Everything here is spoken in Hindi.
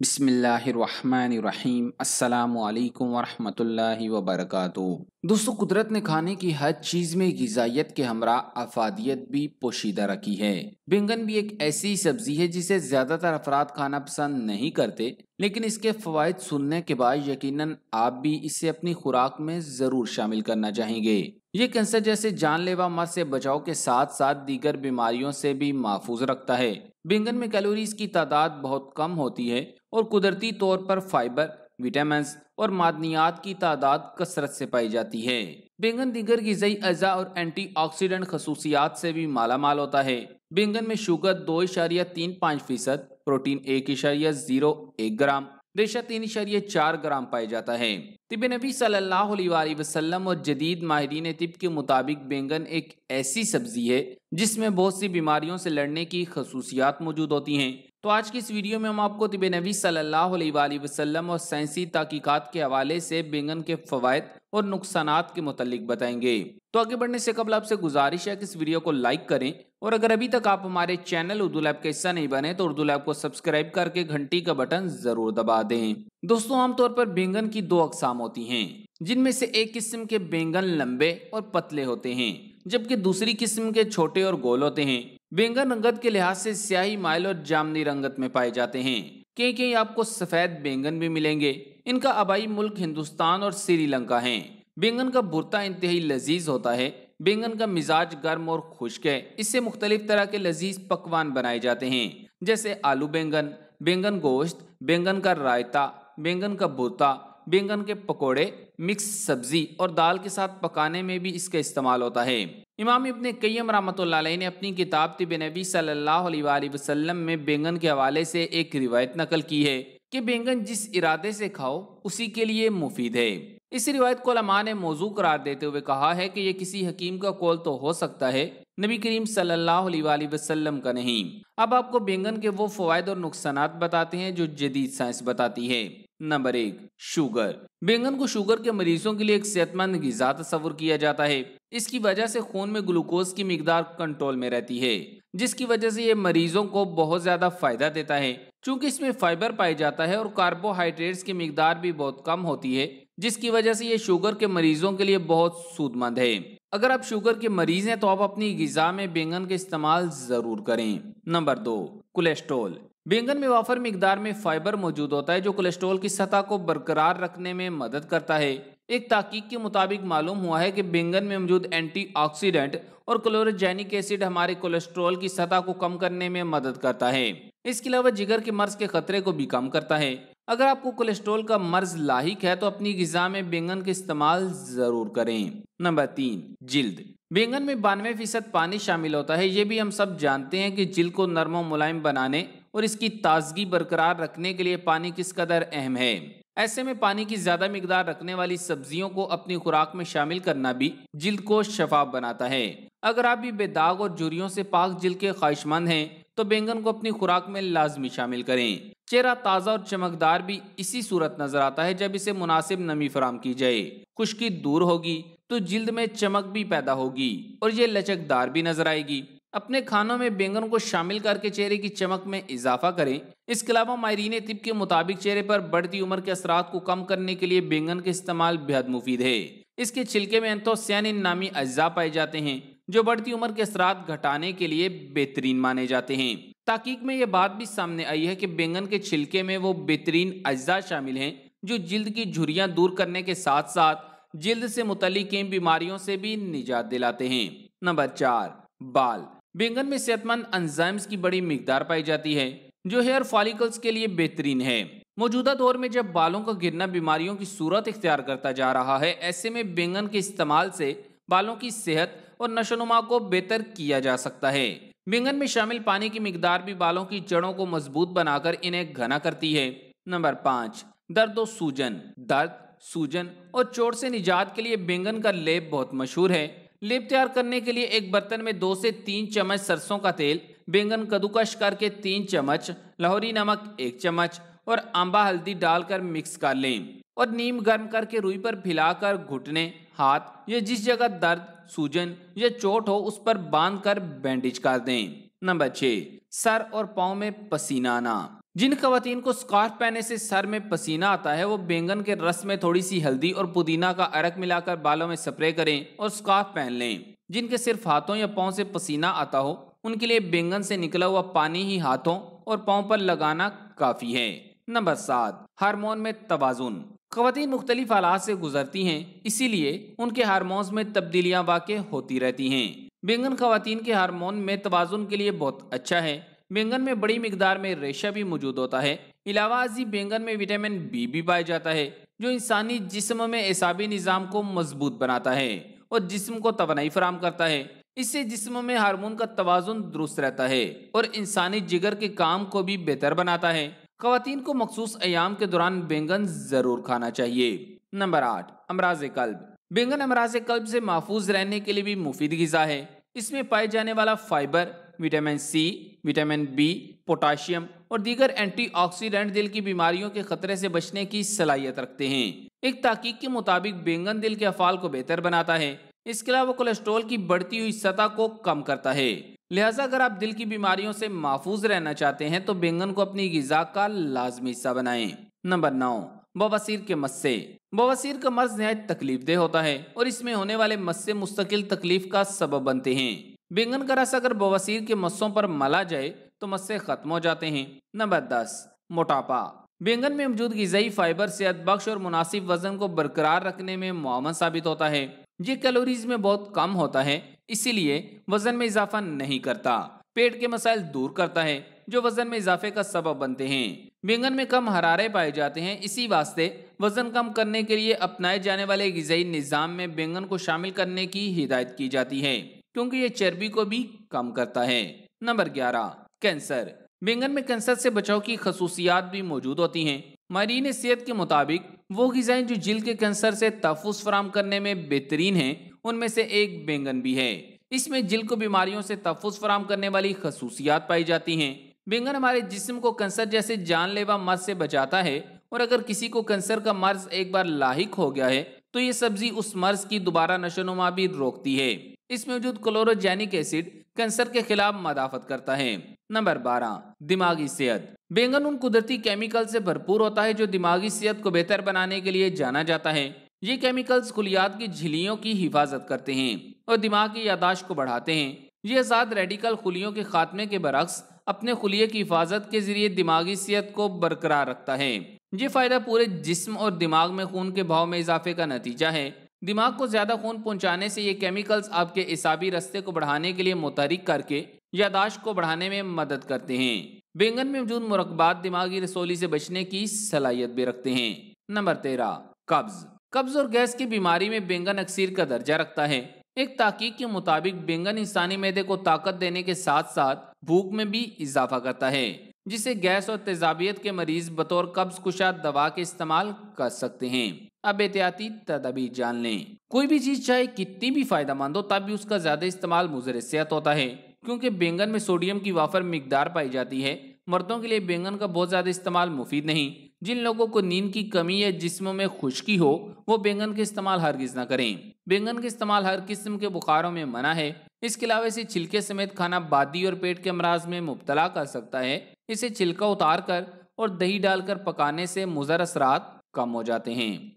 बिस्मिल्लाहिर्रहमानिर्रहीम। अल्लाम वालेकुम वर्क दोस्तों, कुदरत ने खाने की हर चीज़ में गजाइत के हमरा अफादियत भी पोशीदा रखी है। बैंगन भी एक ऐसी सब्ज़ी है जिसे ज़्यादातर अफराद खाना पसंद नहीं करते, लेकिन इसके फवायद सुनने के बाद यकीनन आप भी इसे अपनी खुराक में ज़रूर शामिल करना चाहेंगे। ये कैंसर जैसे जानलेवा मर से बचाव के साथ साथ दीगर बीमारियों से भी महफूज रखता है। बैंगन में कैलोरीज की तादाद बहुत कम होती है और कुदरती तौर पर फाइबर विटामिन और मादनियात की तादाद कसरत से पाई जाती है। बैंगन दीगर गजाई अजा और एंटी ऑक्सीडेंट खसूसियात से भी माला माल होता है। बैंगन में शुगर दो इशारिया तीन पाँच फ़ीसद, प्रोटीन एक इशारिया ज़ीरो एक ग्राम, रेशा तीन इशारिया चार ग्राम पाया जाता है। तिब नबी सल्लल्लाहु अलैहि वसल्लम और जदीद माहरीन तिब के मुताबिक बैंगन एक ऐसी सब्ज़ी है जिसमें बहुत सी बीमारियों से लड़ने की खसूसियात मौजूद होती हैं। तो आज की इस वीडियो में हम आपको तिब नबी सल्लल्लाहु अलैहि वसल्लम और साइंसी तहकीकात के हवाले से बैंगन के फवायद और नुकसान के मुतलिक बताएँगे। तो आगे बढ़ने से कबल आपसे गुजारिश है कि इस वीडियो को लाइक करें और अगर अभी तक आप हमारे चैनल उर्दू लैब का हिस्सा नहीं बने तो उर्दू लैब को सब्सक्राइब करके घंटी का बटन ज़रूर दबा दें। दोस्तों, आमतौर पर बैंगन की दो अकसाम होती हैं, जिनमें से एक किस्म के बैंगन लंबे और पतले होते हैं, जबकि दूसरी किस्म के छोटे और गोल होते हैं। बैंगन रंगत के लिहाज से स्याही माइल और जामनी रंगत में पाए जाते हैं। कहीं कहीं आपको सफ़ेद बैंगन भी मिलेंगे। इनका आबाई मुल्क हिंदुस्तान और श्रीलंका है। बैंगन का बुरता इंतहाई लजीज होता है। बैंगन का मिजाज गर्म और खुश्क है। इससे मुख्तलिफ़ तरह के लजीज पकवान बनाए जाते हैं। जैसे आलू बैंगन बैंगन गोश्त, बैंगन का रायता, बैंगन का भुर्ता बैंगन के पकोड़े, मिक्स सब्ज़ी और दाल के साथ पकाने में भी इसका इस्तेमाल होता है। इमाम इब्ने कय्यम रहमत ने अपनी किताब तिब नबी सल्लल्लाहु अलैहि वसल्लम में बैंगन के हवाले से एक रिवायत नकल की है कि बैंगन जिस इरादे से खाओ, उसी के लिए मुफीद है। इस रिवायत को लमा ने मौजू करार देते हुए कहा है कि यह किसी हकीम का कौल तो हो सकता है, नबी करीम सल्लल्लाहु अलैहि वसल्लम का नहीं। अब आपको बैंगन के वो फवायद और नुकसान बताते हैं जो जदीद साइंस बताती है। नंबर एक, शुगर। बैंगन को शुगर के मरीजों के लिए एक सेहतमंद गजा तस्वुर किया जाता है। इसकी वजह से खून में ग्लूकोज की मकदार कंट्रोल में रहती है, जिसकी वजह से ये मरीजों को बहुत ज़्यादा फ़ायदा देता है। चूँकि इसमें फाइबर पाया जाता है और कार्बोहाइड्रेट्स की मकदार भी बहुत कम होती है, जिसकी वजह से ये शुगर के मरीजों के लिए बहुत सूदमंद है। अगर आप शुगर के मरीज़ हैं तो आप अपनी गजा में बैंगन का इस्तेमाल ज़रूर करें। नंबर दो, कोलेस्ट्रोल। बैंगन में वाफर मकदार में फाइबर मौजूद होता है जो कोलेस्ट्रॉल की सतह को बरकरार रखने में मदद करता है। एक तहकीक के मुताबिक मालूम हुआ है कि बैंगन में मौजूद एंटीऑक्सीडेंट और क्लोरोजेनिक एसिड हमारे कोलेस्ट्रॉल की सतह को कम करने में मदद करता है। इसके अलावा जिगर के मर्ज के खतरे को भी कम करता है। अगर आपको कोलेस्ट्रॉल का मर्ज लाहिक है तो अपनी गजा में बैंगन का इस्तेमाल ज़रूर करें। नंबर तीन, जिल्द। बैंगन में बानवे फ़ीसद पानी शामिल होता है। ये भी हम सब जानते हैं कि जिल्द को नरम मुलायम बनाने और इसकी ताजगी बरकरार रखने के लिए पानी किस कदर अहम है? ऐसे में पानी की ज़्यादा मकदार रखने वाली सब्जियों को अपनी खुराक में शामिल करना भी जिल्द को शफाफ बनाता है। अगर आप भी बेदाग और जुरियों से पाक जिल्द के ख्वाहिशमंद हैं तो बैंगन को अपनी खुराक में लाजमी शामिल करें। चेहरा ताज़ा और चमकदार भी इसी सूरत नज़र आता है जब इसे मुनासिब नमी फराम की जाए। खुश्की दूर होगी तो जिल्द में चमक भी पैदा होगी और ये लचकदार भी नज़र आएगी। अपने खानों में बैंगन को शामिल करके चेहरे की चमक में इजाफा करें। इसके अलावा मायरीन तिब के मुताबिक चेहरे पर बढ़ती उम्र के असरात को कम करने के लिए बैंगन का इस्तेमाल बेहद मुफीद है। इसके छिलके में एंथोसियानिन नामी अज्जा पाए जाते हैं, जो बढ़ती उम्र के असरात घटाने के लिए बेहतरीन माने जाते हैं। ताकीक में यह बात भी सामने आई है कि बैंगन के छिलके में वो बेहतरीन अज्जा शामिल हैं, जो जिल्द की झुरियाँ दूर करने के साथ साथ जिल्द से मुतलिक बीमारियों से भी निजात दिलाते हैं। नंबर चार, बाल। बैंगन में सेहतमंद अंजाइम्स की बड़ी मकदार पाई जाती है, जो हेयर फॉलिकल्स के लिए बेहतरीन है। मौजूदा दौर में जब बालों का गिरना बीमारियों की सूरत इख्तियार करता जा रहा है, ऐसे में बैंगन के इस्तेमाल से बालों की सेहत और नशोनुमा को बेहतर किया जा सकता है। बैंगन में शामिल पानी की मकदार भी बालों की जड़ों को मज़बूत बनाकर इन्हें घना करती है। नंबर पाँच, दर्द और सूजन। दर्द, सूजन और चोट से निजात के लिए बैंगन का लेप बहुत मशहूर है। लेप तैयार करने के लिए एक बर्तन में दो से तीन चम्मच सरसों का तेल, बैंगन कद्दूकश करके तीन चम्मच, लाहौरी नमक एक चम्मच और आंबा हल्दी डालकर मिक्स कर लें और नीम गर्म करके रुई पर फैलाकर घुटने, हाथ या जिस जगह दर्द, सूजन या चोट हो उस पर बाँध कर बैंडेज कर दें। नंबर छह, सर और पाँव में पसीना आना। जिन खातन को स्कार्फ पहने से सर में पसीना आता है, वो बैंगन के रस में थोड़ी सी हल्दी और पुदीना का अरक मिलाकर बालों में स्प्रे करें और स्कार्फ पहन लें। जिनके सिर्फ़ हाथों या पाँव से पसीना आता हो, उनके लिए बैंगन से निकला हुआ पानी ही हाथों और पाँव पर लगाना काफ़ी है। नंबर सात, हारमोन में तोज़ुन खातन मुख्तलिफ़ हालात से गुजरती हैं, इसीलिए उनके हारमोन्स में तब्दीलियाँ वाक़ होती रहती हैं। बैंगन खातन के हारमोन में तोज़ुन के लिए बहुत अच्छा है बैंगन में बड़ी मकदार में रेशा भी मौजूद होता है। अलावा अजी बैंगन में विटामिन बी भी पाया जाता है, जो इंसानी जिस्म में एसाबी निज़ाम को मज़बूत बनाता है और जिस्म को तोानाई फराम करता है। इससे जिस्म में हारमोन का तोज़ुन दुरुस्त रहता है और इंसानी जिगर के काम को भी बेहतर बनाता है। खातन को मखसूस अयाम के दौरान बैंगन ज़रूर खाना चाहिए। नंबर आठ, अमराज कल्ब। बैंगन अमराज कल्ब से महफूज रहने के लिए भी मुफीद गज़ा है। इसमें पाए जाने वाला fibre vitamin C, vitamin B, potassium और दीगर एंटीऑक्सीडेंट दिल की बीमारियों के खतरे से बचने की सलाहियत रखते हैं। एक ताकीक के मुताबिक बैंगन दिल के अफाल को बेहतर बनाता है। इसके अलावा कोलेस्ट्रॉल की बढ़ती हुई सतह को कम करता है। लिहाजा अगर आप दिल की बीमारियों से महफूज रहना चाहते हैं तो बैंगन को अपनी गिजा का लाजमी हिस्सा बनाएँ। नंबर नौ, बवासीर के मस्से। बवासीर का मर्ज नहायत तकलीफ़ देह होता है और इसमें होने वाले मस्से मुस्तकिल तकलीफ़ का सबब बनते हैं। बैंगन का रस अगर बवासीर के मस्सों पर मला जाए तो मस्से खत्म हो जाते हैं। नंबर दस, मोटापा। बैंगन में मौजूद गजाई फाइबर सेहत बख्श और मुनासिब वज़न को बरकरार रखने में मुआवन साबित होता है। ये कैलोरीज में बहुत कम होता है, इसीलिए वज़न में इजाफा नहीं करता। पेट के मसाइल दूर करता है, जो वज़न में इजाफे का सबब बनते हैं। बैंगन में कम हरारे पाए जाते हैं, इसी वास्ते वज़न कम करने के लिए अपनाए जाने वाले गजाई निज़ाम में बैंगन को शामिल करने की हिदायत की जाती है। क्योंकि ये चर्बी को भी कम करता है। नंबर ग्यारह, कैंसर। बैंगन में कैंसर से बचाव की खसूसियात भी मौजूद होती हैं। मारीन सेहत के मुताबिक, वो गजाएँ जो जिल के कैंसर से तहफुज फराम करने में बेहतरीन हैं, उनमें से एक बैंगन भी है। इसमें जिल को बीमारियों से तहफुज फराम करने वाली खसूसियात पाई जाती हैं। बैंगन हमारे जिस्म को कैंसर जैसे जानलेवा मर्ज से बचाता है, और अगर किसी को कैंसर का मर्ज एक बार लाहिक हो गया है तो ये सब्ज़ी उस मर्ज की दोबारा नशोनुमा भी रोकती है। इसमें मौजूद क्लोरोजेनिक एसिड कैंसर के खिलाफ मदाफत करता है। नंबर बारह, दिमागी सेहत। बैंगन उन कुदरती केमिकल से भरपूर होता है जो दिमागी सेहत को बेहतर बनाने के लिए जाना जाता है। ये केमिकल्स खुलियात की झिलियों की हिफाजत करते हैं और दिमाग की यादाश्त को बढ़ाते हैं। ये आज़ाद रेडिकल खुलियों के खात्मे के बरक्स अपने खुलिये की हिफाजत के ज़रिए दिमागी सेहत को बरकरार रखता है। ये फ़ायदा पूरे जिस्म और दिमाग में खून के भाव में इजाफे का नतीजा है। दिमाग को ज़्यादा खून पहुँचाने से ये केमिकल्स आपके इसाबी रस्ते को बढ़ाने के लिए मुतहरिक करके यादाश्त को बढ़ाने में मदद करते हैं। बैंगन में मौजूद मुरकबात दिमागी रसोली से बचने की सलाहियत भी रखते हैं। नंबर तेरह, कब्ज। कब्ज और गैस की बीमारी में बैंगन अक्सर का दर्जा रखता है। एक ताकीक के मुताबिक, बैंगन इंसानी मैदे को ताकत देने के साथ साथ भूख में भी इजाफा करता है। जिसे गैस और तेजाबियत के मरीज़ बतौर कब्ज कुशा दवा के इस्तेमाल कर सकते हैं। अब एहतियाती तदबीर जान लें। कोई भी चीज़ चाहे कितनी भी फ़ायदा मंद हो, तब भी उसका ज़्यादा इस्तेमाल मुजर सेहत होता है, क्योंकि बैंगन में सोडियम की वाफर मकदार पाई जाती है। मर्दों के लिए बैंगन का बहुत ज़्यादा इस्तेमाल मुफीद नहीं। जिन लोगों को नींद की कमी या जिसम में खुश्की हो, वो बैंगन का इस्तेमाल हरगिज ना करें। बैंगन के इस्तेमाल हर किस्म के बुखारों में मना है। इसके अलावा इसे छिलके समेत खाना बादी और पेट के अमराज में मुबतला कर सकता है। इसे छिलका उतार कर और दही डालकर पकाने से मुजर असरात कम हो जाते हैं।